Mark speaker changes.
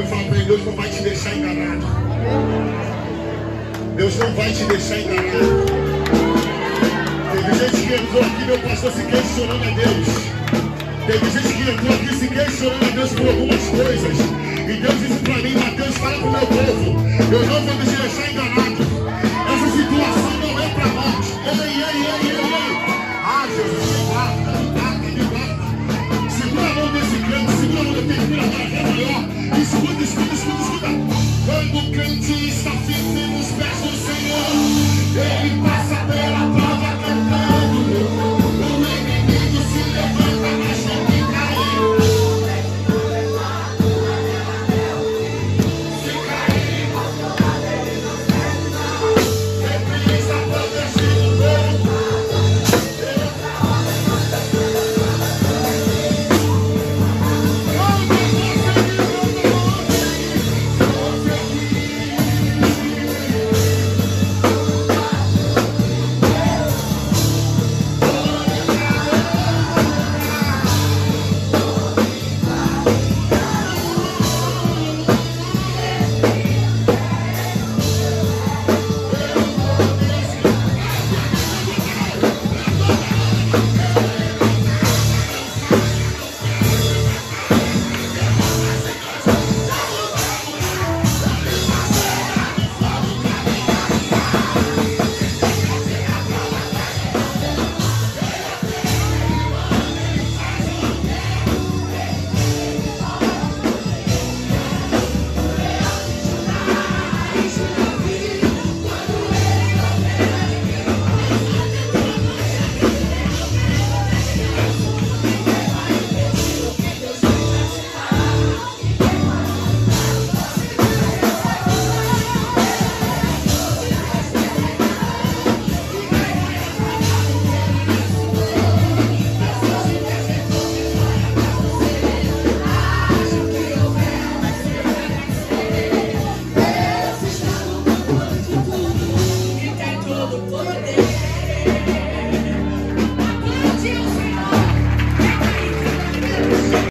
Speaker 1: irmão e para ele, Deus não vai te deixar enganado. Deus não vai te deixar enganado. Teve gente que entrou aqui, meu pastor, se questionando a Deus. Teve gente que entrou aqui se questionando a Deus por algumas coisas. E Deus disse para mim, Mateus, fala para o meu povo. Eu não vou te deixar enganado. Essa situação não é para nós. Ei, ei, ei.